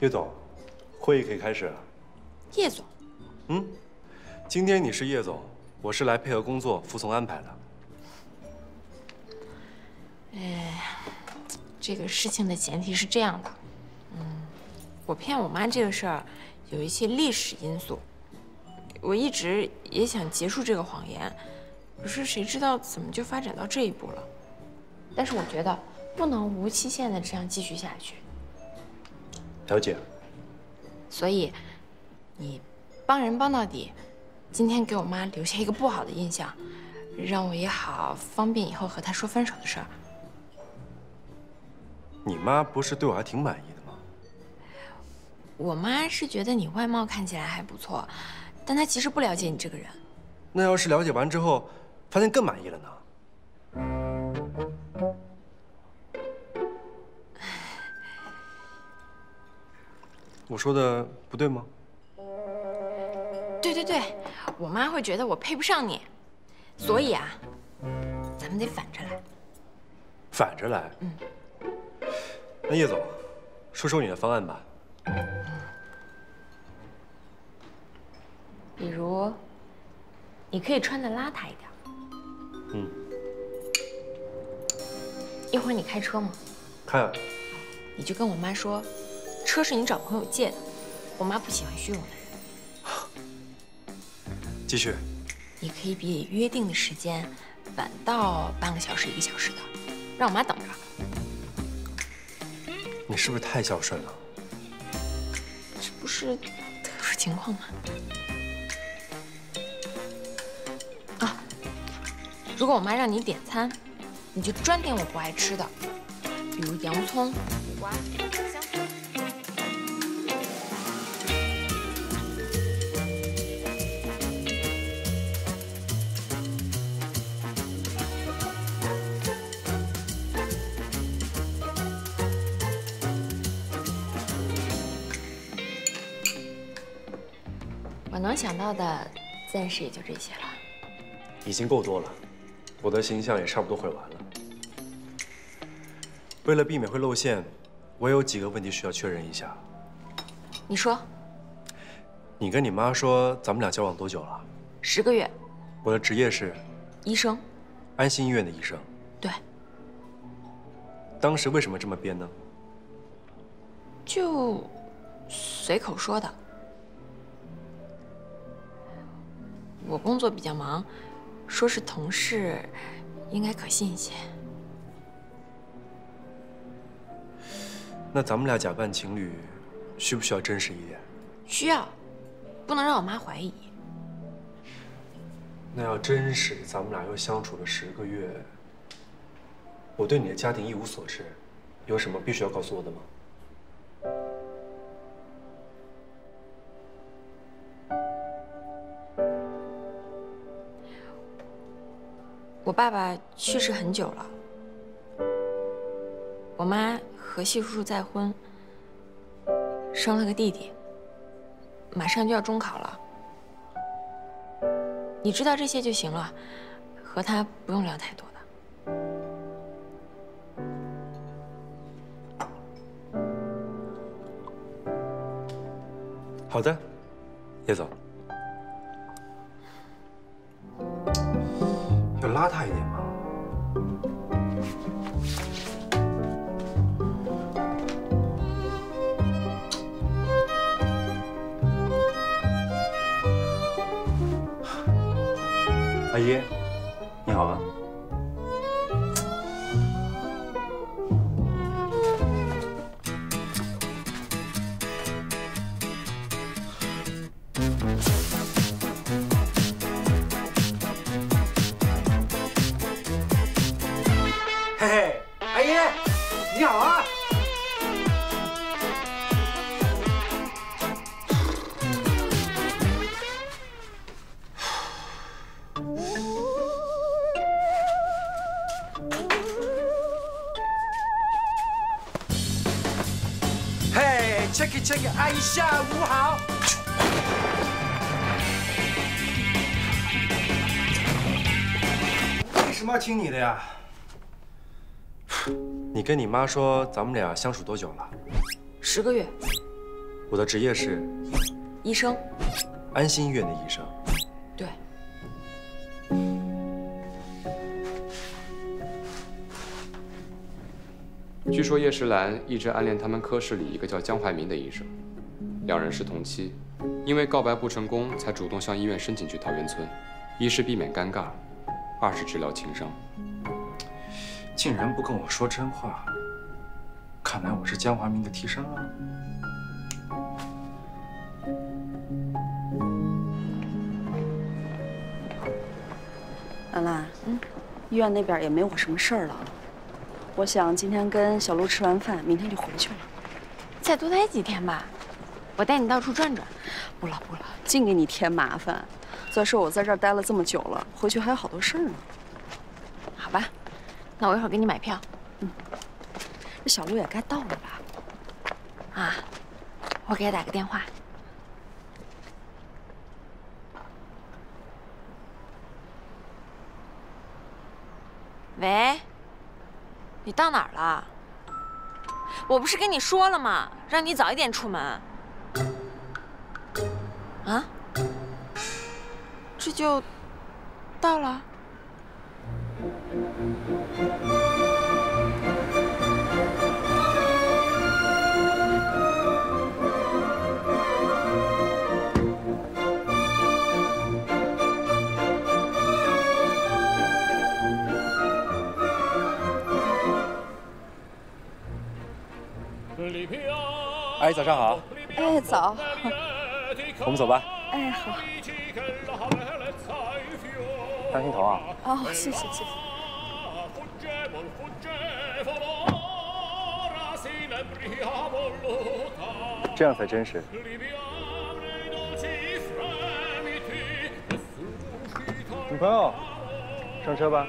叶总，会议可以开始了。叶总，嗯，今天你是叶总，我是来配合工作、服从安排的。哎，这个事情的前提是这样的，嗯，我骗我妈这个事儿有一些历史因素，我一直也想结束这个谎言，可是谁知道怎么就发展到这一步了？但是我觉得不能无期限的这样继续下去。了解。所以，你帮人帮到底，今天给我妈留下一个不好的印象，让我也好方便以后和她说分手的事儿。你妈不是对我还挺满意的吗？我妈是觉得你外貌看起来还不错，但她其实不了解你这个人。那要是了解完之后，发现更满意了呢？我说的不对吗？对对对，我妈会觉得我配不上你，所以啊，咱们得反着来。反着来。嗯。那叶总，说说你的方案吧。比如，你可以穿的邋遢一点。嗯。一会儿你开车吗？开。你就跟我妈说。车是你找朋友借的，我妈不喜欢虚荣的人。继续。你可以比约定的时间晚到半个小时、一个小时的，让我妈等着。你是不是太孝顺了？这不是特殊情况吗？啊，如果我妈让你点餐，你就专点我不爱吃的，比如洋葱、苦瓜。能想到的暂时也就这些了，已经够多了，我的形象也差不多毁完了。为了避免会露馅，我有几个问题需要确认一下。你说。你跟你妈说咱们俩交往多久了？十个月。我的职业是？医生。安心医院的医生。对。当时为什么这么编呢？就随口说的。我工作比较忙，说是同事，应该可信一些。那咱们俩假扮情侣，需不需要真实一点？需要，不能让我妈怀疑。那要真实，咱们俩又相处了十个月，我对你的家庭一无所知，有什么必须要告诉我的吗？我爸爸去世很久了，我妈和谢叔叔再婚，生了个弟弟，马上就要中考了。你知道这些就行了，和他不用聊太多的。好的，叶总。阿阿姨下午好。为什么要听你的呀？你跟你妈说咱们俩相处多久了？十个月。我的职业是医生。安心医院的医生。据说叶诗兰一直暗恋他们科室里一个叫江怀民的医生，两人是同期，因为告白不成功，才主动向医院申请去桃源村，一是避免尴尬，二是治疗情伤。竟然不跟我说真话，看来我是江怀民的替身啊！兰兰，嗯，医院那边也没我什么事儿了。我想今天跟小陆吃完饭，明天就回去了。再多待几天吧，我带你到处转转。不了不了，净给你添麻烦。再说我在这儿待了这么久了，回去还有好多事儿呢。好吧。那我一会儿给你买票。嗯，这小陆也该到了吧？啊，我给他打个电话。你到哪儿了？我不是跟你说了吗？让你早一点出门。啊？这就到了。阿姨早上好。哎，早。我们走吧。哎，好。当心头啊！哦，谢谢谢谢。这样才真实。女朋友，上车吧。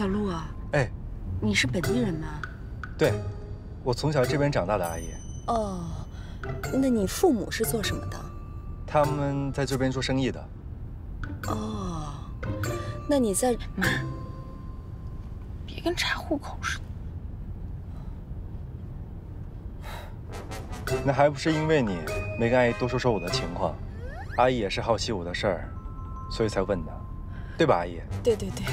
小陆啊，哎，你是本地人吗？对，我从小这边长大的阿姨。哦。那你父母是做什么的？他们在这边做生意的。哦，那你在妈，别跟查户口似的。那还不是因为你没跟阿姨多说说我的情况，阿姨也是好奇我的事儿，所以才问的，对吧，阿姨？对对对。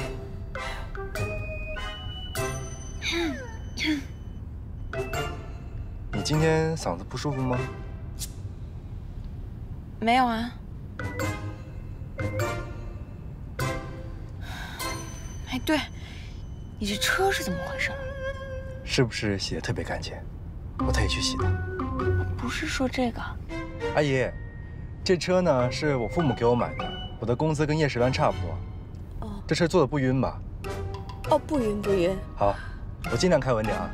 你今天嗓子不舒服吗？没有啊。哎，对，你这车是怎么回事？是不是洗的特别干净？我特意去洗的。不是说这个。阿姨，这车呢是我父母给我买的，我的工资跟叶时兰差不多。哦。这车坐的不晕吧？哦，不晕不晕。好，我尽量开稳点啊。